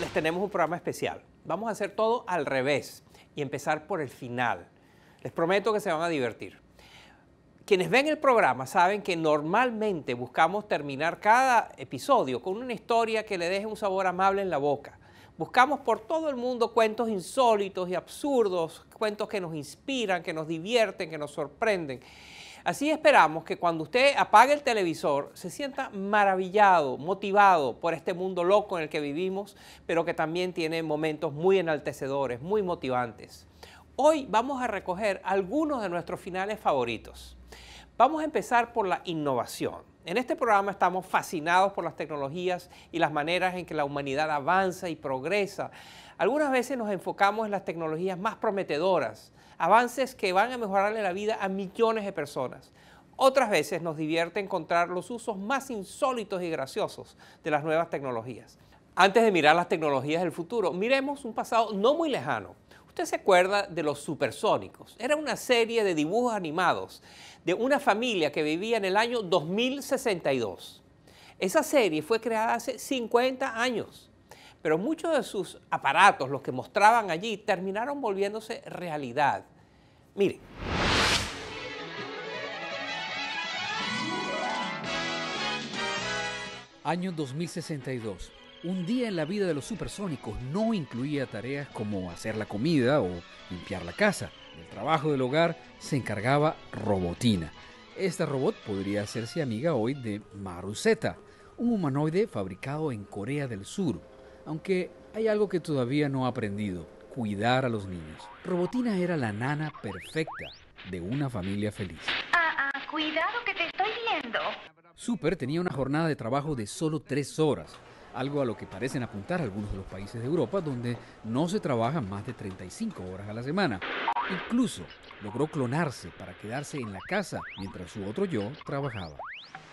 les tenemos un programa especial. Vamos a hacer todo al revés y empezar por el final. Les prometo que se van a divertir. Quienes ven el programa saben que normalmente buscamos terminar cada episodio con una historia que le deje un sabor amable en la boca. Buscamos por todo el mundo cuentos insólitos y absurdos, cuentos que nos inspiran, que nos divierten, que nos sorprenden. Así esperamos que cuando usted apague el televisor se sienta maravillado, motivado por este mundo loco en el que vivimos, pero que también tiene momentos muy enaltecedores, muy motivantes. Hoy vamos a recoger algunos de nuestros finales favoritos. Vamos a empezar por la innovación. En este programa estamos fascinados por las tecnologías y las maneras en que la humanidad avanza y progresa. Algunas veces nos enfocamos en las tecnologías más prometedoras, avances que van a mejorarle la vida a millones de personas. Otras veces nos divierte encontrar los usos más insólitos y graciosos de las nuevas tecnologías. Antes de mirar las tecnologías del futuro, miremos un pasado no muy lejano. Se acuerda de los supersónicos. Era una serie de dibujos animados de una familia que vivía en el año 2062. Esa serie fue creada hace 50 años, pero muchos de sus aparatos, los que mostraban allí, terminaron volviéndose realidad. Mire. Año 2062. Un día en la vida de los supersónicos no incluía tareas como hacer la comida o limpiar la casa. Del trabajo del hogar se encargaba Robotina. Esta robot podría hacerse amiga hoy de Maruseta, un humanoide fabricado en Corea del Sur, aunque hay algo que todavía no ha aprendido, cuidar a los niños. Robotina era la nana perfecta de una familia feliz. Ah, ah, cuidado que te estoy viendo. Super tenía una jornada de trabajo de solo tres horas, algo a lo que parecen apuntar algunos de los países de Europa donde no se trabaja más de 35 horas a la semana. Incluso logró clonarse para quedarse en la casa mientras su otro yo trabajaba.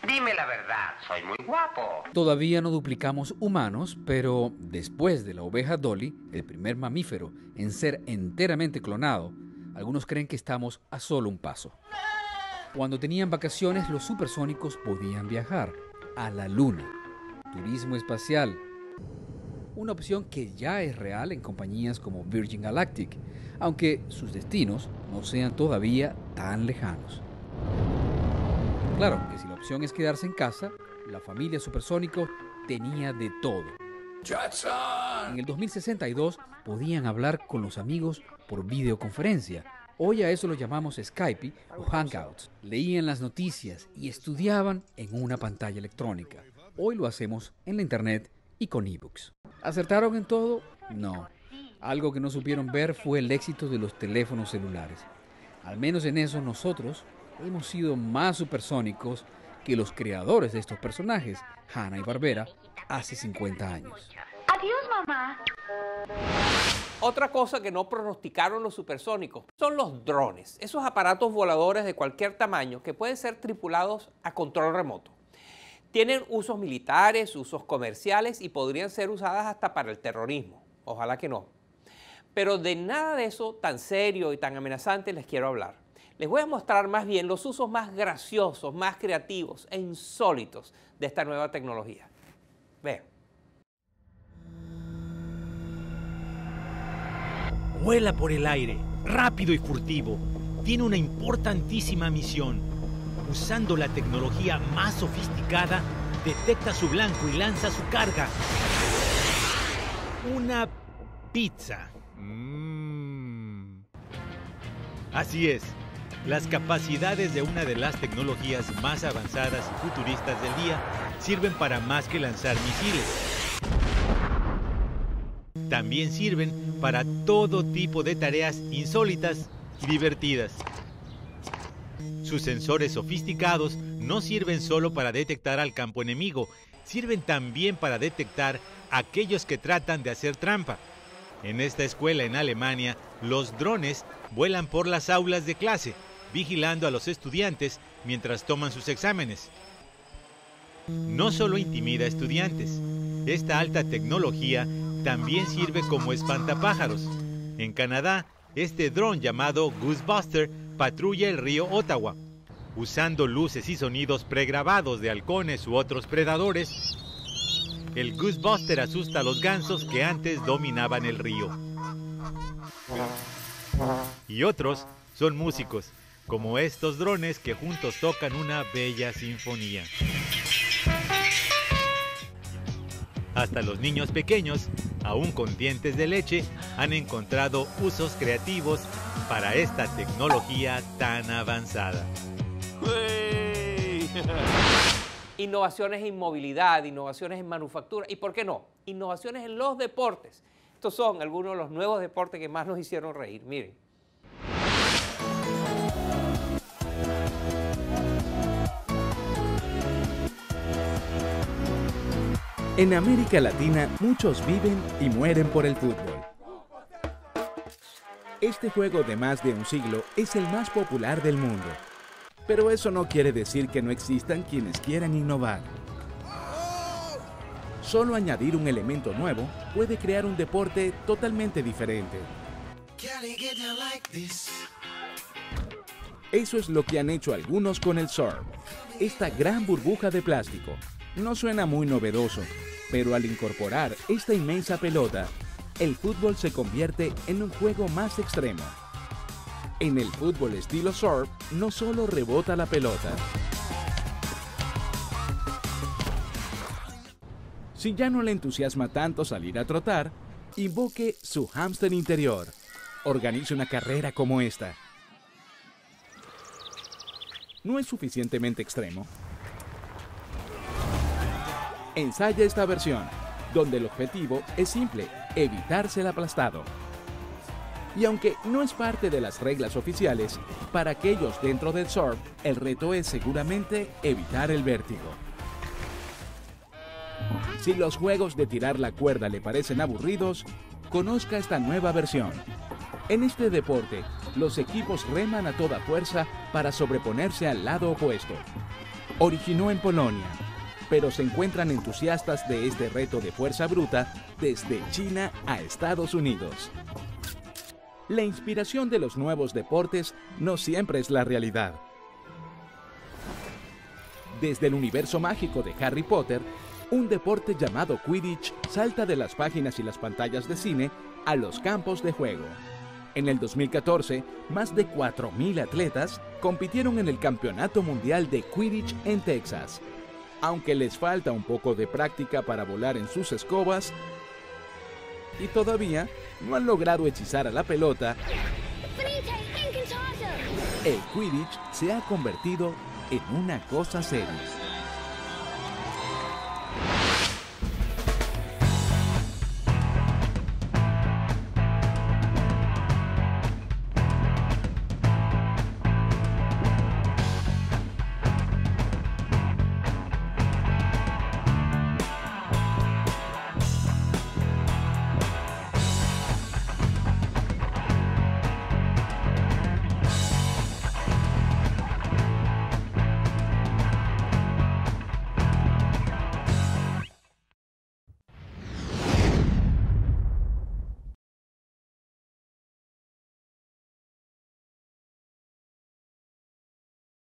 Dime la verdad, soy muy guapo. Todavía no duplicamos humanos, pero después de la oveja Dolly, el primer mamífero en ser enteramente clonado, algunos creen que estamos a solo un paso. Cuando tenían vacaciones, los supersónicos podían viajar a la luna. Turismo espacial. Una opción que ya es real en compañías como Virgin Galactic, aunque sus destinos no sean todavía tan lejanos. Claro que si la opción es quedarse en casa, la familia Supersónico tenía de todo. En el 2062 podían hablar con los amigos por videoconferencia. Hoy a eso lo llamamos Skype o Hangouts. Leían las noticias y estudiaban en una pantalla electrónica. Hoy lo hacemos en la internet y con ebooks. ¿Acertaron en todo? No. Algo que no supieron ver fue el éxito de los teléfonos celulares. Al menos en eso nosotros hemos sido más supersónicos que los creadores de estos personajes, Hanna y Barbera, hace 50 años. Adiós, mamá. Otra cosa que no pronosticaron los supersónicos son los drones, esos aparatos voladores de cualquier tamaño que pueden ser tripulados a control remoto. Tienen usos militares, usos comerciales y podrían ser usadas hasta para el terrorismo. Ojalá que no. Pero de nada de eso tan serio y tan amenazante les quiero hablar. Les voy a mostrar más bien los usos más graciosos, más creativos e insólitos de esta nueva tecnología. Vean. Vuela por el aire, rápido y furtivo. Tiene una importantísima misión. Usando la tecnología más sofisticada, detecta su blanco y lanza su carga. Una pizza. Mm. Así es. Las capacidades de una de las tecnologías más avanzadas y futuristas del día sirven para más que lanzar misiles. También sirven para todo tipo de tareas insólitas y divertidas. Sus sensores sofisticados no sirven solo para detectar al campo enemigo, sirven también para detectar a aquellos que tratan de hacer trampa. En esta escuela en Alemania, los drones vuelan por las aulas de clase, vigilando a los estudiantes mientras toman sus exámenes. No solo intimida a estudiantes, esta alta tecnología también sirve como espantapájaros. En Canadá, este dron llamado Goosebuster patrulla el río Ottawa, usando luces y sonidos pregrabados de halcones u otros predadores. el Goosebuster asusta a los gansos que antes dominaban el río. Y otros son músicos, como estos drones que juntos tocan una bella sinfonía. Hasta los niños pequeños, aún con dientes de leche, han encontrado usos creativos para esta tecnología tan avanzada. Innovaciones en movilidad, innovaciones en manufactura y, ¿por qué no? Innovaciones en los deportes. Estos son algunos de los nuevos deportes que más nos hicieron reír. Miren. En América Latina muchos viven y mueren por el fútbol. Este juego de más de un siglo es el más popular del mundo. Pero eso no quiere decir que no existan quienes quieran innovar. Solo añadir un elemento nuevo puede crear un deporte totalmente diferente. Eso es lo que han hecho algunos con el surf, esta gran burbuja de plástico. No suena muy novedoso, pero al incorporar esta inmensa pelota, el fútbol se convierte en un juego más extremo. En el fútbol estilo surf, no solo rebota la pelota. Si ya no le entusiasma tanto salir a trotar, invoque su hámster interior. Organice una carrera como esta. ¿No es suficientemente extremo? Ensaya esta versión, donde el objetivo es simple, evitarse el aplastado. Y aunque no es parte de las reglas oficiales, para aquellos dentro del surf, el reto es seguramente evitar el vértigo. Si los juegos de tirar la cuerda le parecen aburridos, conozca esta nueva versión. En este deporte, los equipos reman a toda fuerza para sobreponerse al lado opuesto. Originó en Polonia, pero se encuentran entusiastas de este reto de fuerza bruta desde China a Estados Unidos. La inspiración de los nuevos deportes no siempre es la realidad. Desde el universo mágico de Harry Potter, un deporte llamado Quidditch salta de las páginas y las pantallas de cine a los campos de juego. En el 2014, más de 4.000 atletas compitieron en el Campeonato Mundial de Quidditch en Texas. Aunque les falta un poco de práctica para volar en sus escobas, y todavía no han logrado hechizar a la pelota, el Quidditch se ha convertido en una cosa seria.